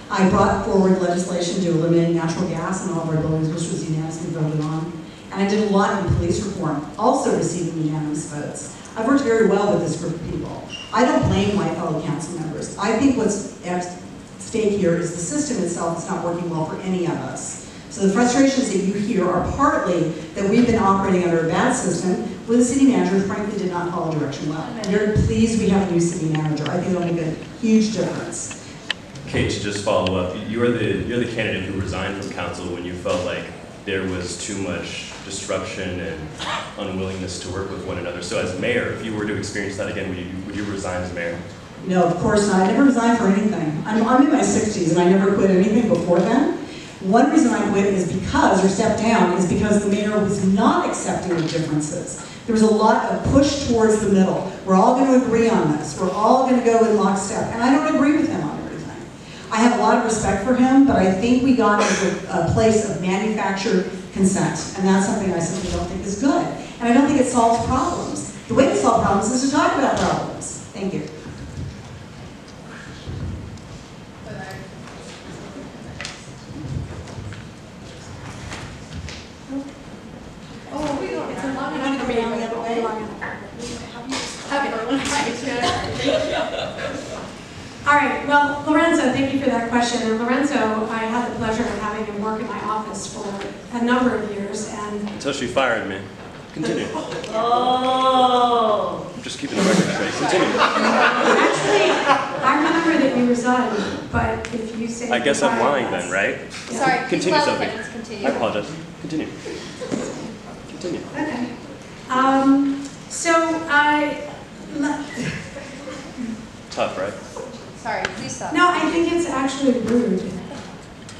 I brought forward legislation to eliminate natural gas in all of our buildings, which was unanimously voted on. And I did a lot in police reform, also receiving unanimous votes. I've worked very well with this group of people. I don't blame my fellow council members. I think what's at stake here is the system itself is not working well for any of us. So the frustrations that you hear are partly that we've been operating under a bad system with a city manager frankly did not follow direction well. I'm very pleased we have a new city manager. I think it'll make a huge difference. Kate, to just follow up, you are the, you're the candidate who resigned from council when you felt like there was too much disruption and unwillingness to work with one another. So as mayor, if you were to experience that again, would you, would you resign as mayor? No, of course not. I never resigned for anything. I'm, I'm in my 60s and I never quit anything before then. One reason I quit is because, or stepped down, is because the mayor was not accepting of differences. There was a lot of push towards the middle. We're all going to agree on this. We're all going to go in lockstep. And I don't agree with him on everything. I have a lot of respect for him, but I think we got into a place of manufactured consent. And that's something I simply don't think is good. And I don't think it solves problems. The way to solve problems is to talk about problems. Thank you. Oh, we don't, it's a long Not enough for me. the other way. All right, well, Lorenzo, thank you for that question. And Lorenzo, I had the pleasure of having him work in my office for a number of years, and Until she fired me. Continue. Oh. I'm just keeping the record straight. Continue. actually, I remember that you resigned, but if you say. I guess I'm lying yes. then, right? Yeah. Sorry, Continue, please allow Sophie. Continue. I apologize. Continue. Continue. Okay. Um, so I, Tough, right? Sorry, please stop. no, I think it's actually rude,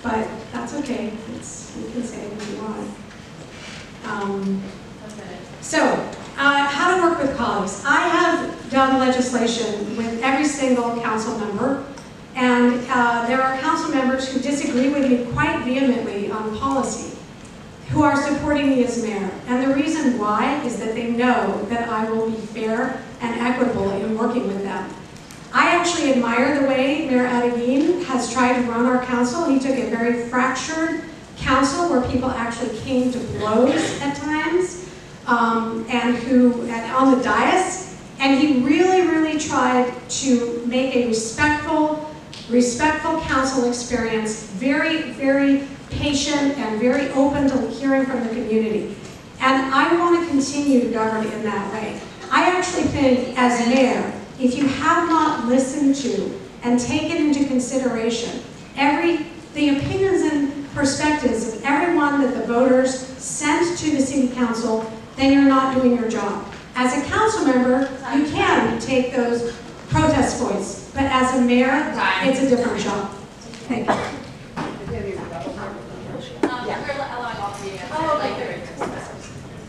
but that's okay. It's, you can say what you want. Um, So, uh, how to work with colleagues. I have done legislation with every single council member, and uh, there are council members who disagree with me quite vehemently on policy, who are supporting me as mayor. And the reason why is that they know that I will be fair and equitable in working with them. I actually admire the way Mayor Arreguín has tried to run our council. He took a very fractured council where people actually came to blows at times, um, and who, and on the dais, and he really, really tried to make a respectful, respectful council experience, very, very patient and very open to hearing from the community. And I want to continue to govern in that way. I actually think, as mayor, if you have not listened to and taken into consideration every, the opinions and perspectives of every one one that the voters sent to the city council, then you're not doing your job. As a council member, you can take those protest voice, but as a mayor, it's a different job. Thank you. Um, we're allowing all three of Oh, like, okay.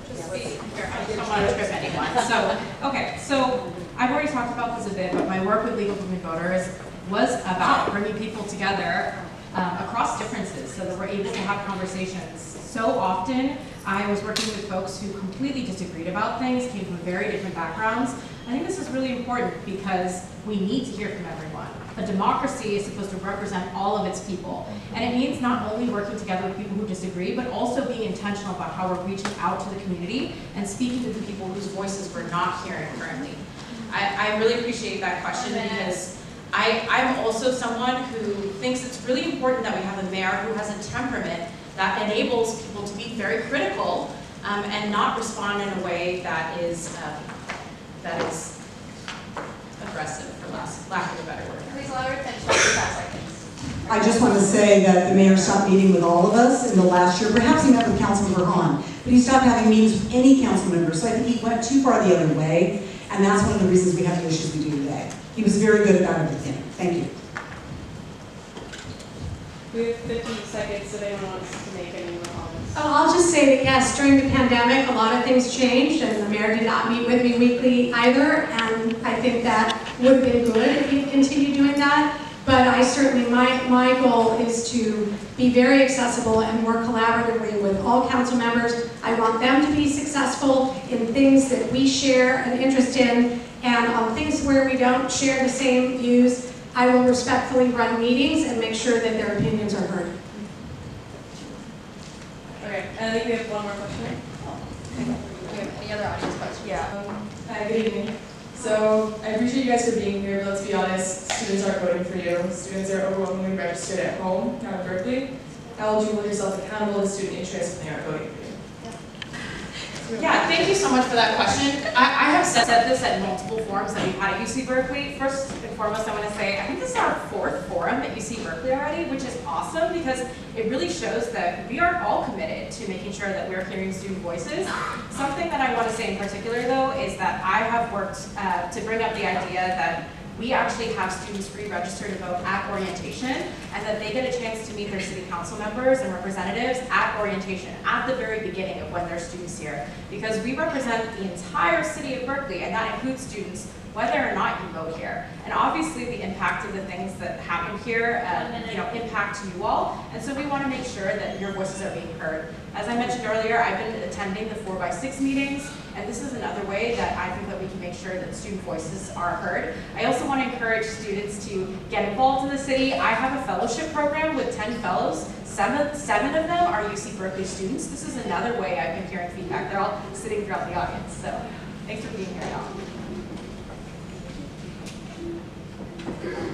just be Here, I don't want to trip anyone. So, okay, so I've already talked about this a bit, but my work with League of Women Voters was about bringing people together um, across differences so that we're able to have conversations. So often, I was working with folks who completely disagreed about things, came from very different backgrounds. I think this is really important because we need to hear from everyone. A democracy is supposed to represent all of its people. And it means not only working together with people who disagree, but also being intentional about how we're reaching out to the community and speaking to the people whose voices we're not hearing currently. I, I really appreciate that question because I, I'm also someone who thinks it's really important that we have a mayor who has a temperament that enables people to be very critical um, and not respond in a way that is, um, that is aggressive, for lack of a better word. Please allow your attention to five seconds. I just want to say that the mayor stopped meeting with all of us in the last year. Perhaps he met with Councilmember Hahn, but he stopped having meetings with any council member. So I think he went too far the other way, and that's one of the reasons we have the issues we do today. He was very good about everything. Thank you. We have 15 seconds if anyone wants to make any more comments. Oh, I'll just say that yes, during the pandemic, a lot of things changed, and the mayor did not meet with me weekly either, and I think that would have been good if he continued doing that. But I certainly, my, my goal is to be very accessible and work collaboratively with all council members. I want them to be successful in things that we share an interest in, and on things where we don't share the same views, I will respectfully run meetings and make sure that their opinions are heard. Okay, and I think we have one more question. Do you have any other audience questions? Yeah. Um, Hi, good evening. So I appreciate you guys for being here, but let's be honest, students aren't voting for you. Students are overwhelmingly registered at home, down in Berkeley. How will you hold yourself accountable to student interest when they aren't voting for you? Yeah, thank you so much for that question. I, I have said, this at multiple forums that we've had at UC Berkeley. First and foremost, I want to say, I think this is our fourth forum at UC Berkeley already, which is awesome because it really shows that we are all committed to making sure that we're hearing student voices. Something that I want to say in particular though is that I have worked uh, to bring up the idea that we actually have students re-register to vote at orientation and that they get a chance to meet their city council members and representatives at orientation, at the very beginning of when they're students here. Because we represent the entire city of Berkeley and that includes students whether or not you vote here. And obviously the impact of the things that happen here, uh, you know, impact you all. And so we want to make sure that your voices are being heard. As I mentioned earlier, I've been attending the four by six meetings, and this is another way that I think that we can make sure that student voices are heard. I also want to encourage students to get involved in the city. I have a fellowship program with 10 fellows. Seven, seven of them are UC Berkeley students. This is another way I've been hearing feedback. They're all sitting throughout the audience. So thanks for being here, y'all.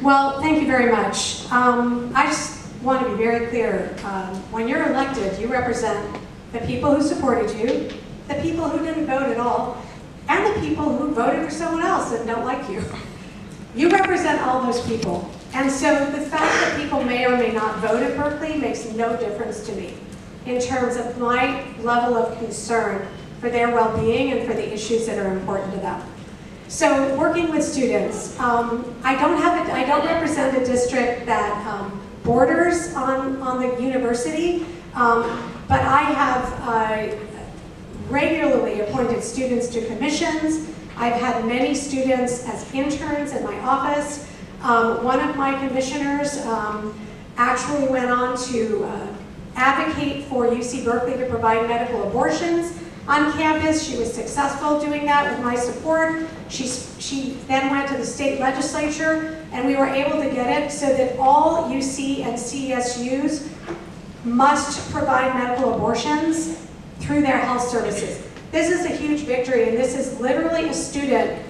Well, thank you very much. Um, I just want to be very clear. Um, when you're elected, you represent the people who supported you, the people who didn't vote at all, and the people who voted for someone else and don't like you. You represent all those people. And so the fact that people may or may not vote at Berkeley makes no difference to me in terms of my level of concern for their well-being and for the issues that are important to them. So working with students, um, I don't have a, I don't represent a district that um, borders on, on the university, um, but I have uh, regularly appointed students to commissions. I've had many students as interns in my office. Um, one of my commissioners um, actually went on to uh, advocate for UC Berkeley to provide medical abortions on campus. She was successful doing that with my support. She, she then went to the state legislature and we were able to get it so that all UC and CSUs must provide medical abortions through their health services. This is a huge victory and this is literally a student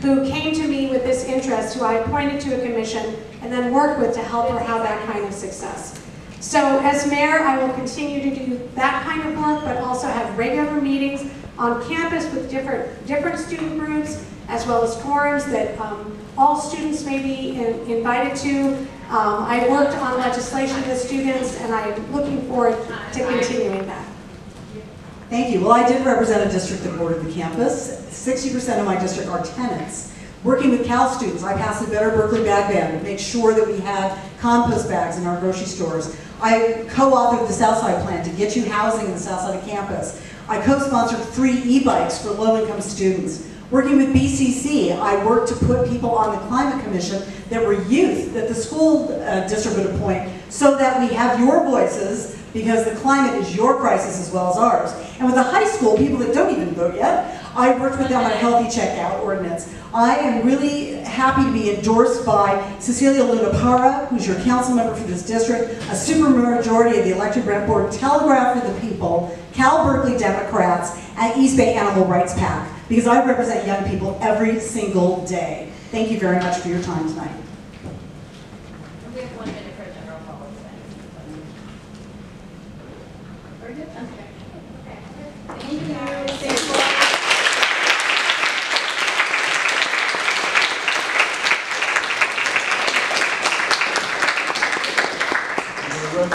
who came to me with this interest, who I appointed to a commission and then worked with to help her have that kind of success. So as mayor, I will continue to do that kind of work, but also have regular meetings on campus with different, different student groups, as well as forums that um, all students may be in, invited to. Um, I worked on legislation with students, and I'm looking forward to continuing that. Thank you. Well, I did represent a district that bordered the campus. 60% of my district are tenants. Working with Cal students, I passed the Better Berkeley Bag Ban to make sure that we had compost bags in our grocery stores. I co-authored the Southside Plan to get you housing in the Southside of campus. I co-sponsored three e-bikes for low-income students. Working with BCC, I worked to put people on the Climate Commission that were youth that the school uh, district would appoint so that we have your voices because the climate is your crisis as well as ours. And with the high school, people that don't even vote yet, I worked with them on a healthy checkout ordinance. I am really happy to be endorsed by Cecilia Luna Parra, who's your council member for this district, a supermajority of the elected board, Telegraph for the People, Cal Berkeley Democrats, and East Bay Animal Rights PAC, because I represent young people every single day. Thank you very much for your time tonight.